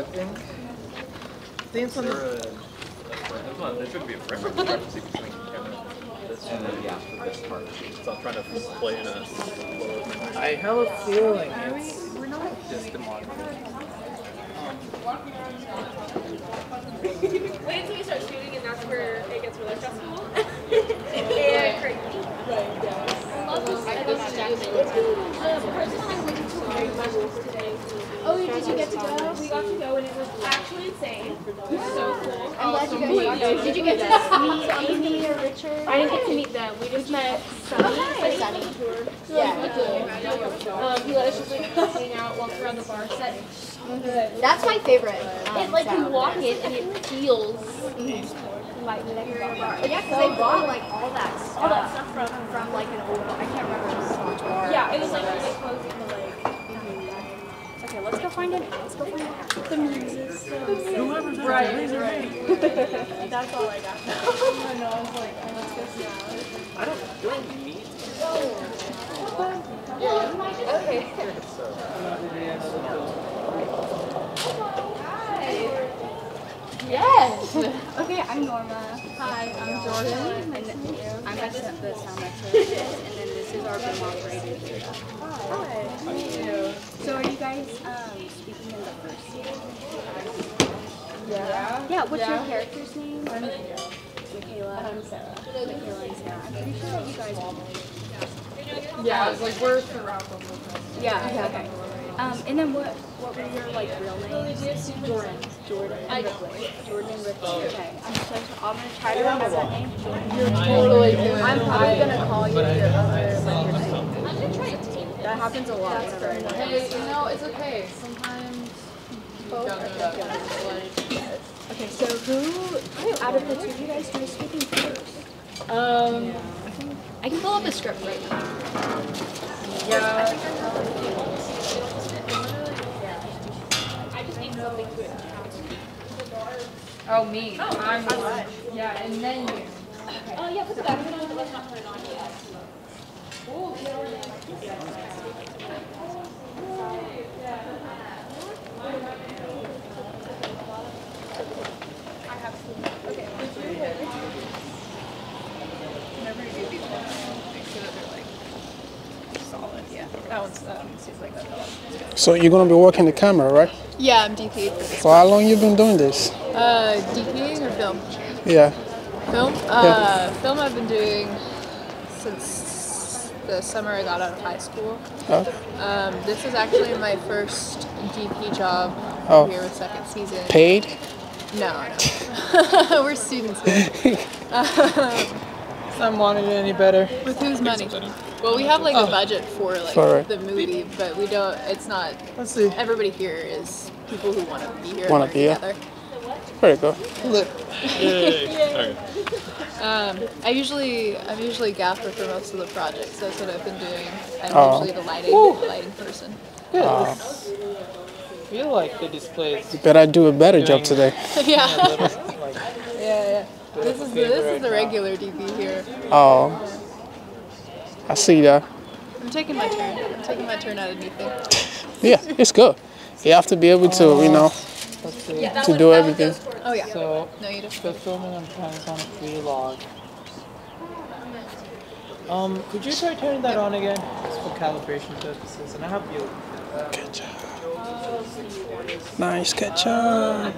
I think. Think There, a, a frame. Come on, there should be a frame of privacy between camera. And then, yeah, for this part. So I'm trying to play in a flow. I have a feeling Are we, it's we're not. just the model. Wait until we start shooting, and that's where it gets really stressful. and crazy. Right, yeah. I love this. I love this. The person I went to very much today. Oh, did you get to go? We got to go, and it was actually insane. It was so cool. I'm glad you guys got to. Did you get to meet Amy or Richard? I didn't get to meet them. We just met Sunny. Sunny. Yeah. Um, he let us just like hang out, walk around the bar set. That's my favorite. Um, It like you walk in and it feels like bar. Yeah, because they bought like all that stuff. all that stuff from. from like an old. I can't remember. Yeah, it was like really close to like. Okay, let's go find it. Let's go find it. The muses. Right, right. That's all I got. I know. I was like, oh, let's go see ours. I don't don't need Yeah. Okay. Yes. Okay, I'm Norma. Hi, I'm Jordan. And I'm at the the sound mixer. And then this is our boom operator. Hi. So are you guys um, speaking in the first scene? Yeah. Yeah, what's your character's name? Michaela. I'm Sarah. Michaela and Sarah. I'm pretty sure that you guys Yeah, it's like we're throughout the whole time. Yeah, okay. Um, and then what what were your like real names? Jordan. Jordan I- and Ripley. Jordan and Ripley. Okay. I'm so I'm gonna try to remember that name. You're totally doing I'm probably gonna call you your other like your name. I'm gonna try to take That happens a lot whenever I know. Hey, you know, it's okay. Sometimes you don't know Okay, so who out of the two of you guys do speaking first? um, I can pull up a script right now. Yeah. I just need something to it. Oh, me. Oh, I'm the one. Yeah, and then you. Oh yeah, put it back. Let's not put it on yet. Whenever you do these ones, make sure that they're like solid. Yeah, that one's that seems like that. So you're gonna be working the camera, right? Yeah, I'm DP for how long you been doing this? Uh, DPing or film? Yeah. Film? Uh, film I've been doing since the summer I got out of high school. Oh, Um, this is actually my first DP job Oh. here with second season. paid? No, no. We're students here. Some wanted it any better. With whose money? Well, we have like a budget for like For the movie, but we don't. It's not. Let's see. Everybody here is people who want to be here. and Wanna learn be here. together. Very good. Look. Um, I usually I'm usually gaffer for most of the projects. That's what I've been doing. I'm Oh. usually the lighting lighting person. Good. Uh, I feel like the displays. you better do a better job today. yeah, yeah, yeah. This is the, this is the regular DP here. Oh, I see that. I'm taking my turn. I'm taking my turn at anything. Yeah, it's good. You have to be able to, you know, let's to do everything. Oh yeah. So No, you don't. the filming on Panasonic Vlog. Um, could you try turning that on again, just for calibration purposes? And I hope you. Good job. Nice ketchup. I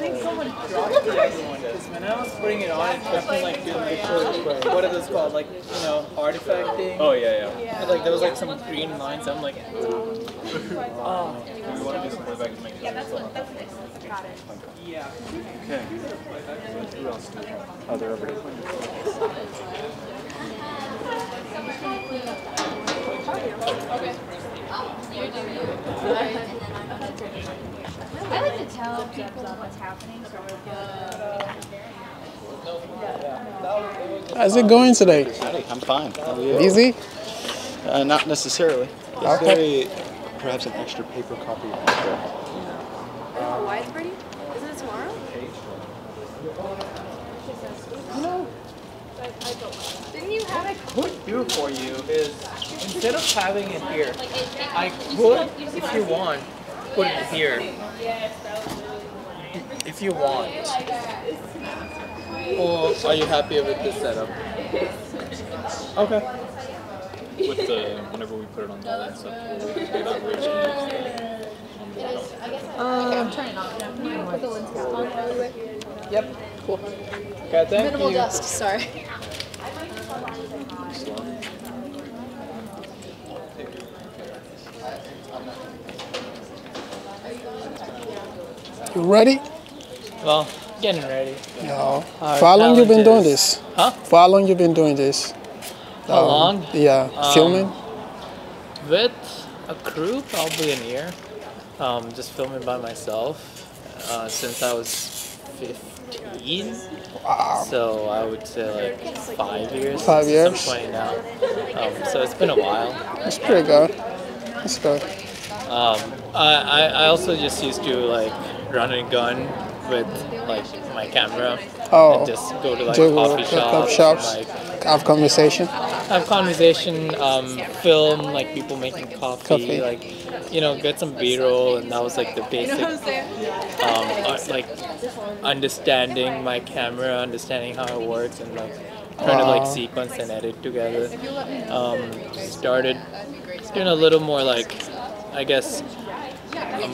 think someone dropped it other one because when I was putting it on, it kept me like doing the what are those called? Like you know, artifacting. Oh yeah, yeah. And, like there was like some green lines. I'm like, ah. oh We want to do some playback to make sure. Yeah, that's what. That's nice. Got it. yeah. Okay. Who else? do we have? Oh, they're over here. I like to oh, tell people what's happening. So How's it going today? Howdy, I'm fine. How are you? Easy? Uh, not necessarily. There's Okay. very, perhaps an extra paper copy of the script. Why is it pretty? Isn't it tomorrow? Didn't you have could do for you is instead of having it here, I could, if you want, put it here. If you want. Or are you happy with this setup? Okay. With the whenever we put it on the and stuff, we'll do that bridge and I'm turning off now. Put the lens cap on by the. Yep. Cool. Okay, thank Minimal you. dust, sorry. You ready? Well, getting ready. No. Our For how long you been doing this? Huh? For how long you been doing this? How Um, long? Yeah, Um, filming. With a crew, probably an year. Um, just filming by myself uh, since I was 15. Wow. So I would say like five years. Five years. I'm 20 now. Um, so it's been a while. That's pretty good. That's good. Um, I, I, I also just used to like run and gun with like my camera Oh, and just go to like do coffee shops, shops. and, like Have conversation. have conversation, um, film like people making coffee, Coffee. like you know, get some B-roll, and that was like the basic, um, uh, like understanding my camera, understanding how it works, and like trying to like sequence and edit together. Um, started doing a little more like, I guess, um,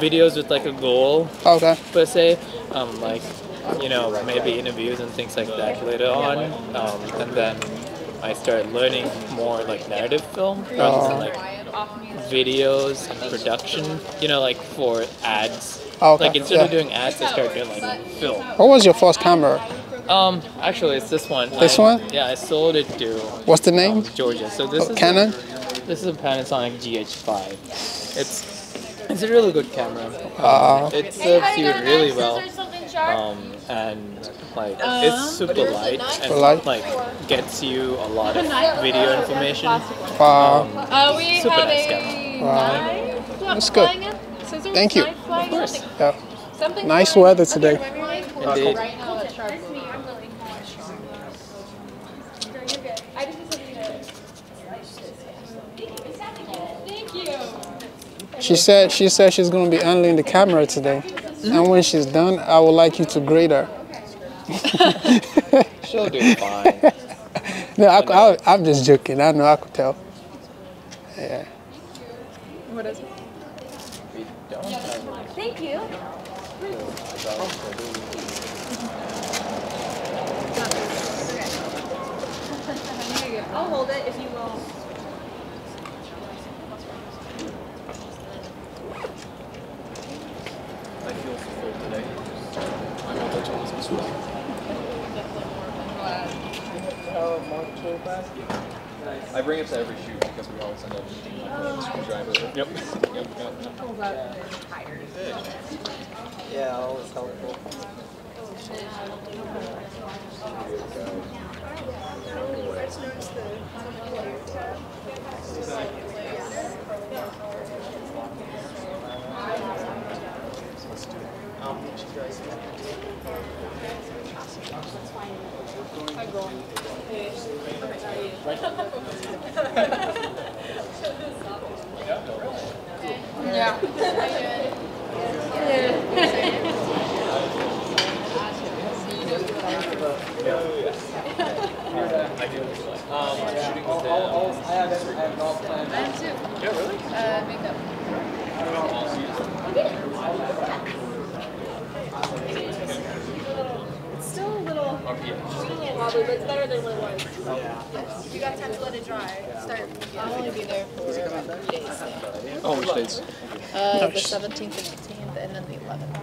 videos with like a goal Okay. per se, um, like you know maybe interviews and things like that later on, um, and then I started learning more like narrative film rather than like videos and production. You know, like for ads. Okay, Like instead of doing ads, I started doing like film. What was your first camera? Um, actually, it's this one. This I- one? Yeah, I sold it to What's the name? Georgia. So this Oh, is Canon? A, this is a Panasonic GH5. It's it's a really good camera. Uh, it serves you really well. Um, and like it's super light and Super light? like gets you a lot of video information. Wow. Um, Uh, we Super have nice a Wow. knife That's good. flying in. Scissors, Thank you. knife flying in. Yeah. Nice weather today. Okay, remind me? Indeed. Right now it's sharp. I just need something to. Thank you. She said she said she's gonna be handling the camera today, mm-hmm. and when she's done, I would like you to grade her. She'll do fine. No, I, I, I'm just joking. I know I could tell. Yeah. What is it? We don't have Thank you. I'll hold it if you will. I feel full today. My metabolism is full. I bring it to every shoot because we always end up needing a screwdriver. Yep. yep, yep. Yeah, always helpful. I am shooting with the. I have, I have it all planned. I have too. Yeah, really? Uh, makeup. It's still a little wobbly, but it's better than what it was. You got time to let it dry. Start. I'll only be there for three days. Oh, which dates? Uh, the 17th and 18th, and then the 11th.